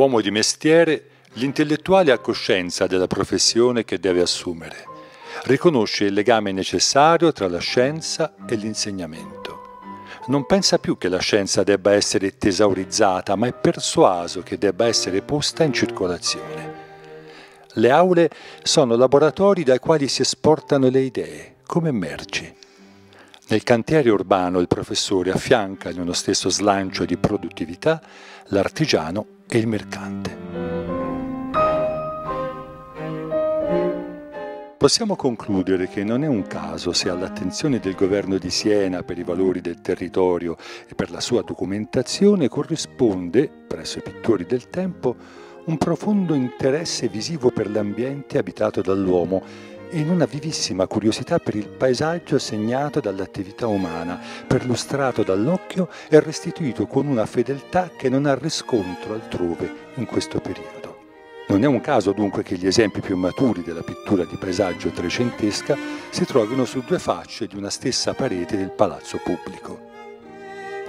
Uomo di mestiere, l'intellettuale ha coscienza della professione che deve assumere. Riconosce il legame necessario tra la scienza e l'insegnamento. Non pensa più che la scienza debba essere tesaurizzata, ma è persuaso che debba essere posta in circolazione. Le aule sono laboratori dai quali si esportano le idee, come merci. Nel cantiere urbano il professore affianca in uno stesso slancio di produttività l'artigiano e il mercante. Possiamo concludere che non è un caso se all'attenzione del governo di Siena per i valori del territorio e per la sua documentazione corrisponde, presso i pittori del tempo, un profondo interesse visivo per l'ambiente abitato dall'uomo in una vivissima curiosità per il paesaggio segnato dall'attività umana, perlustrato dall'occhio e restituito con una fedeltà che non ha riscontro altrove in questo periodo. Non è un caso dunque che gli esempi più maturi della pittura di paesaggio trecentesca si trovino su due facce di una stessa parete del palazzo pubblico.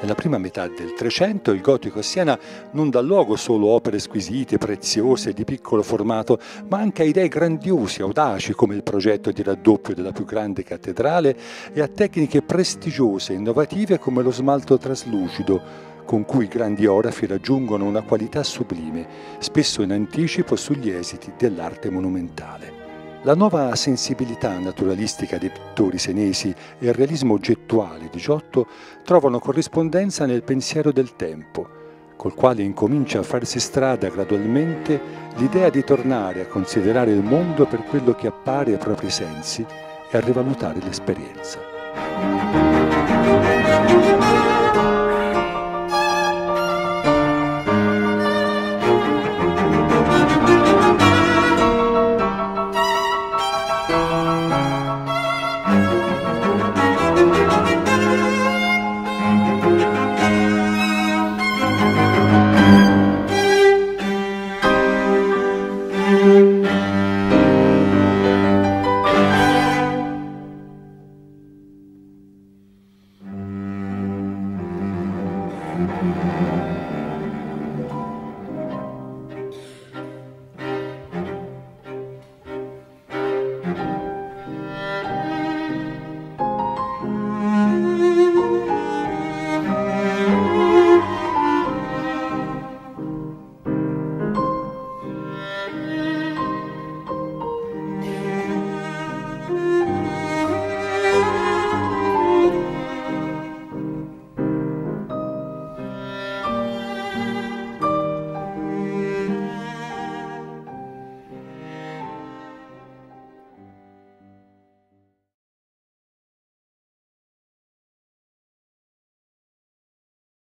Nella prima metà del Trecento il gotico a Siena non dà luogo solo a opere squisite, preziose e di piccolo formato, ma anche a idee grandiosi, audaci come il progetto di raddoppio della più grande cattedrale e a tecniche prestigiose e innovative come lo smalto traslucido, con cui i grandi orafi raggiungono una qualità sublime, spesso in anticipo sugli esiti dell'arte monumentale. La nuova sensibilità naturalistica dei pittori senesi e il realismo oggettuale di Giotto trovano corrispondenza nel pensiero del tempo, col quale incomincia a farsi strada gradualmente l'idea di tornare a considerare il mondo per quello che appare ai propri sensi e a rivalutare l'esperienza. Música